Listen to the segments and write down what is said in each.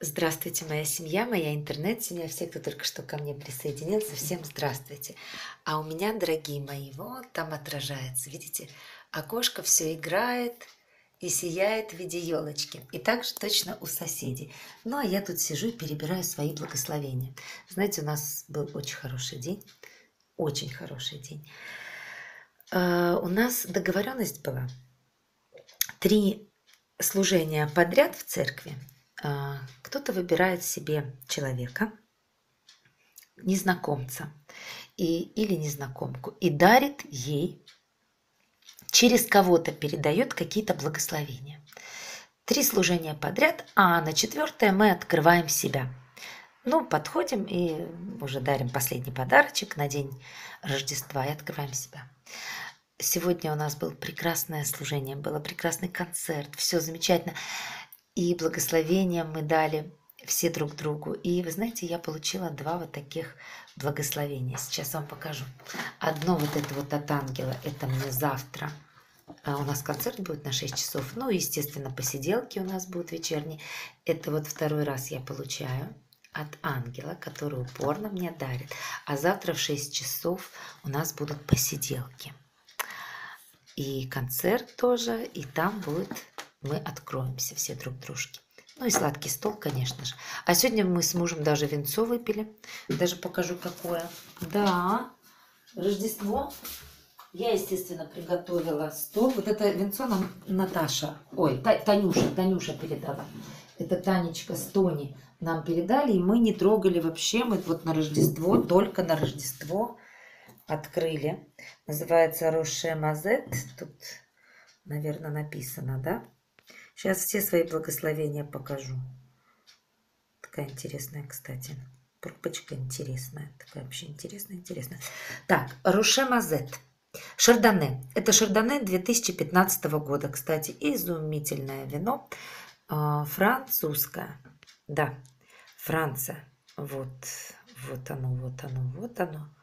Здравствуйте, моя семья, моя интернет-семья, все, кто только что ко мне присоединился, всем здравствуйте. А у меня, дорогие мои, вот там отражается, видите, окошко все играет и сияет в виде елочки. И так же точно у соседей. Ну, а я тут сижу и перебираю свои благословения. Знаете, у нас был очень хороший день, очень хороший день. А, у нас договоренность была три служения подряд в церкви – кто-то выбирает себе человека, незнакомца и, или незнакомку, и дарит ей, через кого-то передает какие-то благословения. Три служения подряд, а на четвертое мы открываем себя. Ну, подходим и уже дарим последний подарочек на день Рождества и открываем себя. Сегодня у нас было прекрасное служение, было прекрасный концерт, все замечательно и благословения мы дали все друг другу. И вы знаете, я получила два вот таких благословения. Сейчас вам покажу. Одно вот это вот от ангела, это мне завтра. А у нас концерт будет на 6 часов. Ну, естественно, посиделки у нас будут вечерние. Это вот второй раз я получаю от ангела, который упорно мне дарит. А завтра в 6 часов у нас будут посиделки. И концерт тоже, и там будет мы откроемся все друг дружке. Ну и сладкий стол, конечно же. А сегодня мы с мужем даже венцо выпили. Даже покажу, какое. Да, Рождество. Я, естественно, приготовила стол. Вот это венцо нам Наташа, ой, Танюша, Танюша передала. Это Танечка с Тони нам передали, и мы не трогали вообще. Мы вот на Рождество, только на Рождество открыли. Называется Роше Мазет. Тут, наверное, написано, да? Сейчас все свои благословения покажу. Такая интересная, кстати. Пробочка интересная. Такая вообще интересная, интересная. Так, Руше Мазет. Шардоне. Это Шардоне 2015 года, кстати. Изумительное вино. А, французское. Да, Франция. Вот, вот оно, вот оно, вот оно.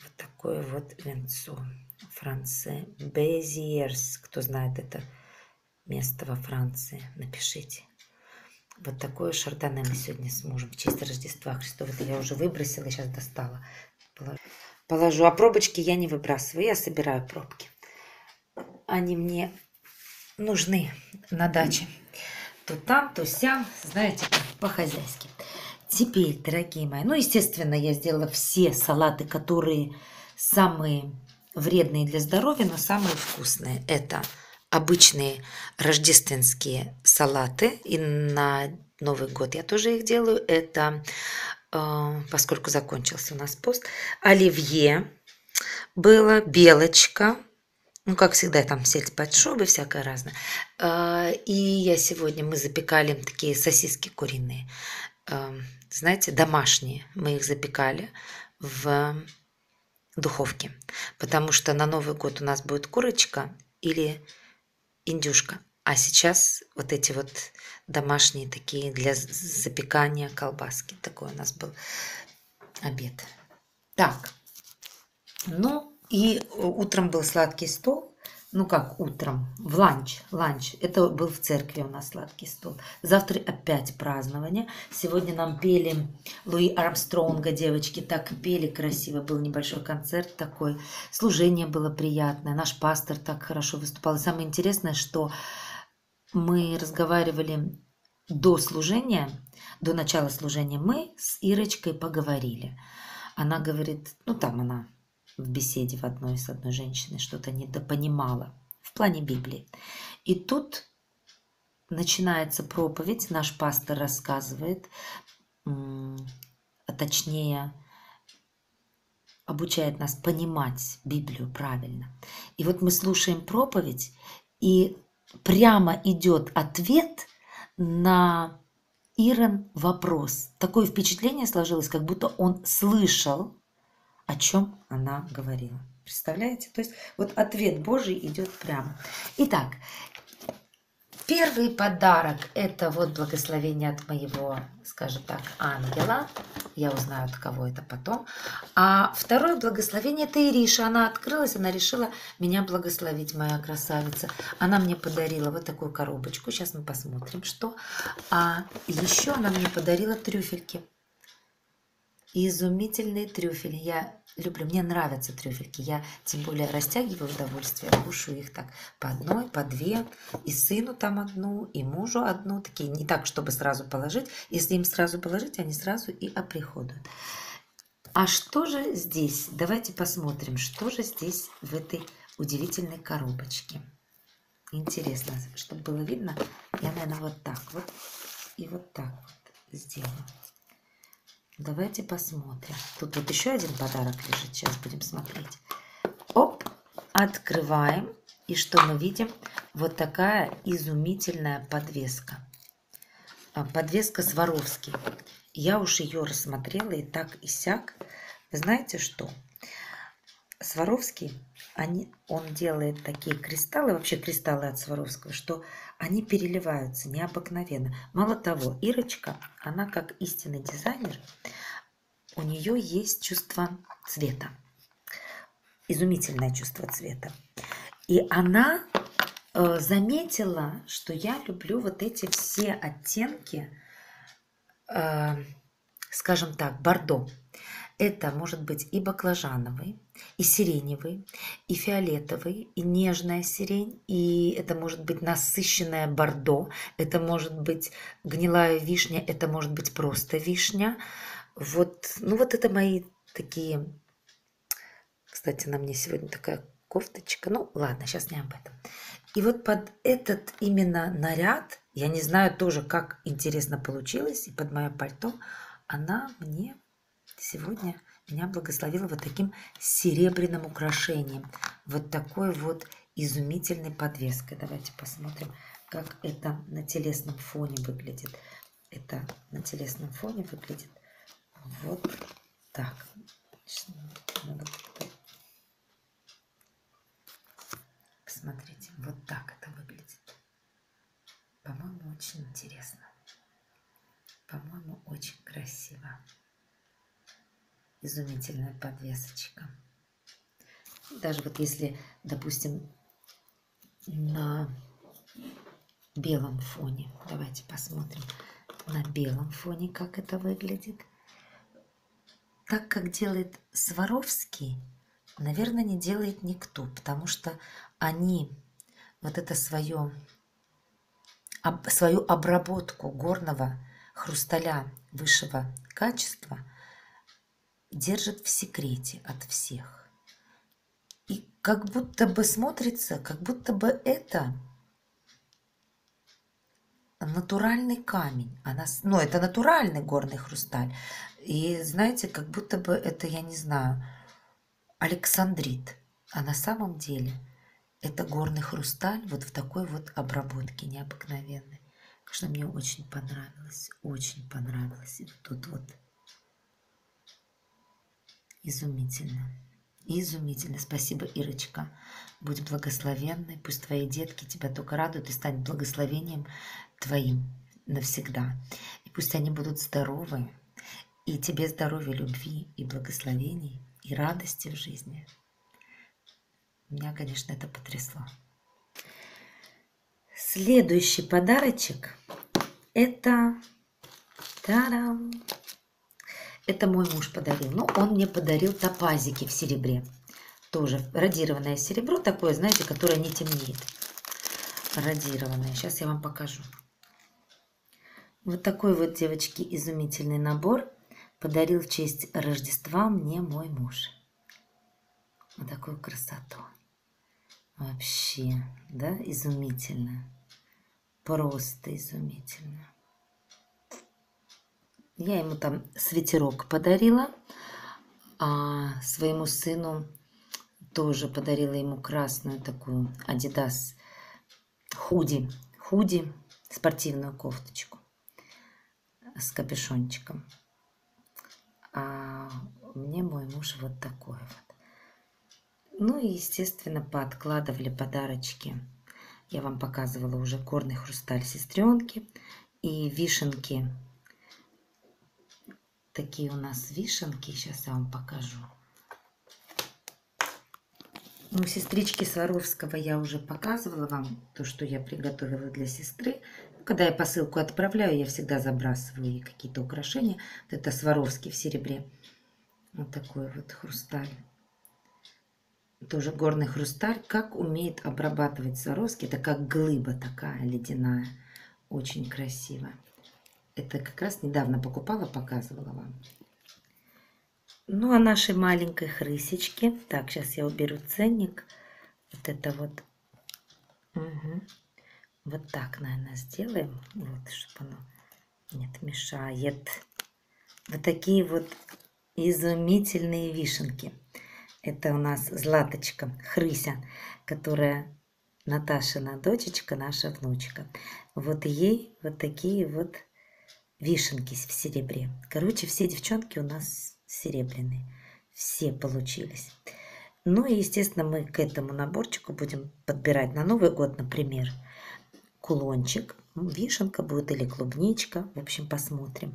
Вот такое вот венцо. Франция. Безиерс. Кто знает это место во Франции. Напишите. Вот такое шардоне мы сегодня с мужем в честь Рождества Христова. Это я уже выбросила, сейчас достала. Положу. А пробочки я не выбрасываю, я собираю пробки. Они мне нужны на даче. То там, то сям, знаете, по-хозяйски. Теперь, дорогие мои, ну, естественно, я сделала все салаты, которые самые вредные для здоровья, но самые вкусные. Это обычные рождественские салаты. И на Новый год я тоже их делаю. Это, э, поскольку закончился у нас пост, оливье было, белочка, ну, как всегда, там сельдь под шубы, всякое разное. Э, и я сегодня, мы запекали такие сосиски куриные, э, знаете, домашние. Мы их запекали в духовке, потому что на Новый год у нас будет курочка или индюшка. А сейчас вот эти вот домашние такие для запекания колбаски. Такой у нас был обед. Так, ну и утром был сладкий стол ну как утром, в ланч, ланч. Это был в церкви у нас сладкий стол. Завтра опять празднование. Сегодня нам пели Луи Армстронга, девочки так пели красиво. Был небольшой концерт такой. Служение было приятное. Наш пастор так хорошо выступал. И самое интересное, что мы разговаривали до служения, до начала служения, мы с Ирочкой поговорили. Она говорит, ну там она в беседе в одной с одной женщиной что-то недопонимала в плане Библии. И тут начинается проповедь, наш пастор рассказывает, а точнее обучает нас понимать Библию правильно. И вот мы слушаем проповедь, и прямо идет ответ на Ирон вопрос. Такое впечатление сложилось, как будто он слышал о чем она говорила. Представляете? То есть вот ответ Божий идет прямо. Итак, Первый подарок – это вот благословение от моего, скажем так, ангела. Я узнаю, от кого это потом. А второе благословение – это Ириша. Она открылась, она решила меня благословить, моя красавица. Она мне подарила вот такую коробочку. Сейчас мы посмотрим, что. А еще она мне подарила трюфельки. Изумительные трюфели. Я люблю, мне нравятся трюфельки. Я тем более растягиваю удовольствие, кушаю их так по одной, по две. И сыну там одну, и мужу одну. Такие не так, чтобы сразу положить. Если им сразу положить, они сразу и оприходуют. А что же здесь? Давайте посмотрим, что же здесь в этой удивительной коробочке. Интересно, чтобы было видно, я, наверное, вот так вот и вот так вот сделаю. Давайте посмотрим. Тут вот еще один подарок лежит. Сейчас будем смотреть. Оп, открываем. И что мы видим? Вот такая изумительная подвеска. А, подвеска Сваровский. Я уж ее рассмотрела и так и сяк. Вы знаете что? Сваровский, они, он делает такие кристаллы, вообще кристаллы от Сваровского, что они переливаются необыкновенно. Мало того, Ирочка, она как истинный дизайнер, у нее есть чувство цвета, изумительное чувство цвета. И она э, заметила, что я люблю вот эти все оттенки, э, скажем так, бордо. Это может быть и баклажановый, и сиреневый, и фиолетовый, и нежная сирень, и это может быть насыщенная бордо, это может быть гнилая вишня, это может быть просто вишня. Вот, ну вот это мои такие... Кстати, на мне сегодня такая кофточка. Ну, ладно, сейчас не об этом. И вот под этот именно наряд, я не знаю тоже, как интересно получилось, и под мое пальто, она мне сегодня меня благословила вот таким серебряным украшением. Вот такой вот изумительной подвеской. Давайте посмотрим, как это на телесном фоне выглядит. Это на телесном фоне выглядит вот так. Посмотрите, вот так это выглядит. По-моему, очень интересно. По-моему, очень красиво изумительная подвесочка. Даже вот если, допустим, на белом фоне, давайте посмотрим на белом фоне, как это выглядит. Так, как делает Сваровский, наверное, не делает никто, потому что они вот это свое, об, свою обработку горного хрусталя высшего качества – держит в секрете от всех. И как будто бы смотрится, как будто бы это натуральный камень. Она, ну, это натуральный горный хрусталь. И знаете, как будто бы это, я не знаю, Александрит. А на самом деле это горный хрусталь вот в такой вот обработке необыкновенной. Конечно, мне очень понравилось, очень понравилось. И тут вот Изумительно. Изумительно. Спасибо, Ирочка. Будь благословенной. Пусть твои детки тебя только радуют и станут благословением твоим навсегда. И пусть они будут здоровы. И тебе здоровья, любви и благословений, и радости в жизни. Меня, конечно, это потрясло. Следующий подарочек – это... Та-дам! Это мой муж подарил. Ну, он мне подарил топазики в серебре. Тоже радированное серебро такое, знаете, которое не темнеет. Радированное. Сейчас я вам покажу. Вот такой вот, девочки, изумительный набор подарил в честь Рождества мне мой муж. Вот такую красоту. Вообще, да, изумительно. Просто изумительно. Я ему там свитерок подарила, а своему сыну тоже подарила ему красную такую Adidas худи, худи, спортивную кофточку с капюшончиком. А мне мой муж вот такой вот. Ну и, естественно, пооткладывали подарочки Я вам показывала уже горный хрусталь сестренки и вишенки. Такие у нас вишенки. Сейчас я вам покажу. Ну, сестрички Сваровского я уже показывала вам то, что я приготовила для сестры. Когда я посылку отправляю, я всегда забрасываю ей какие-то украшения. Вот это Сваровский в серебре. Вот такой вот хрусталь. Тоже горный хрусталь. Как умеет обрабатывать Сваровский. Это как глыба такая ледяная. Очень красиво. Это как раз недавно покупала, показывала вам. Ну, а нашей маленькой хрысечки. Так, сейчас я уберу ценник. Вот это вот. Угу. Вот так, наверное, сделаем. Вот, чтобы оно нет, мешает. Вот такие вот изумительные вишенки. Это у нас Златочка, Хрыся, которая Наташина дочечка, наша внучка. Вот ей вот такие вот вишенки в серебре. Короче, все девчонки у нас серебряные. Все получились. Ну и, естественно, мы к этому наборчику будем подбирать на Новый год, например, кулончик. Вишенка будет или клубничка. В общем, посмотрим.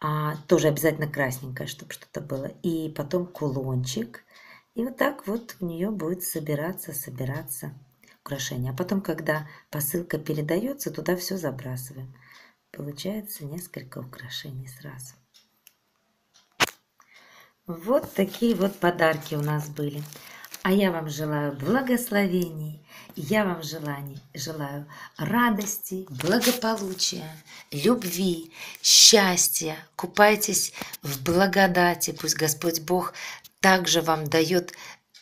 А, тоже обязательно красненькое, чтобы что-то было. И потом кулончик. И вот так вот у нее будет собираться, собираться украшение. А потом, когда посылка передается, туда все забрасываем. Получается несколько украшений сразу. Вот такие вот подарки у нас были. А я вам желаю благословений, я вам желаний, желаю радости, благополучия, любви, счастья. Купайтесь в благодати, пусть Господь Бог также вам дает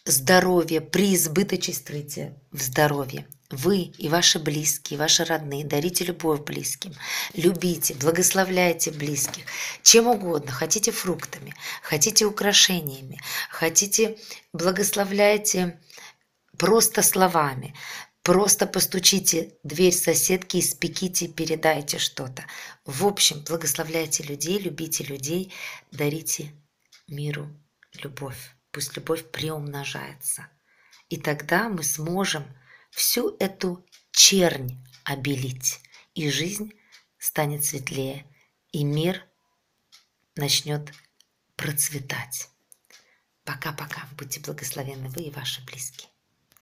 здоровье, преизбыточествуйте в здоровье. Вы и ваши близкие, ваши родные, дарите любовь близким, любите, благословляйте близких, чем угодно, хотите фруктами, хотите украшениями, хотите благословляйте просто словами, просто постучите дверь соседки, испеките, передайте что-то. В общем, благословляйте людей, любите людей, дарите миру любовь. Пусть любовь приумножается. И тогда мы сможем всю эту чернь обелить, и жизнь станет светлее, и мир начнет процветать. Пока-пока. Будьте благословенны вы и ваши близкие.